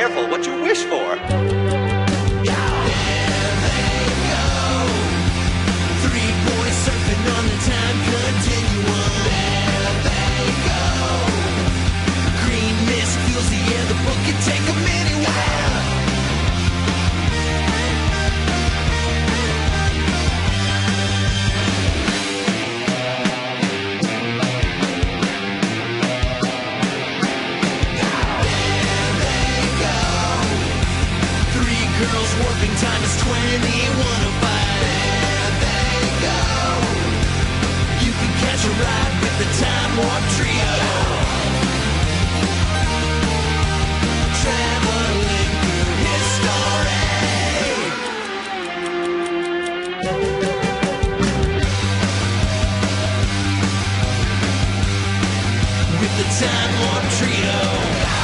careful what you wish for. Girls warping time is 2105. There they go. You can catch a ride with the Time Warp Trio. Traveling through history. With the Time Warp Trio.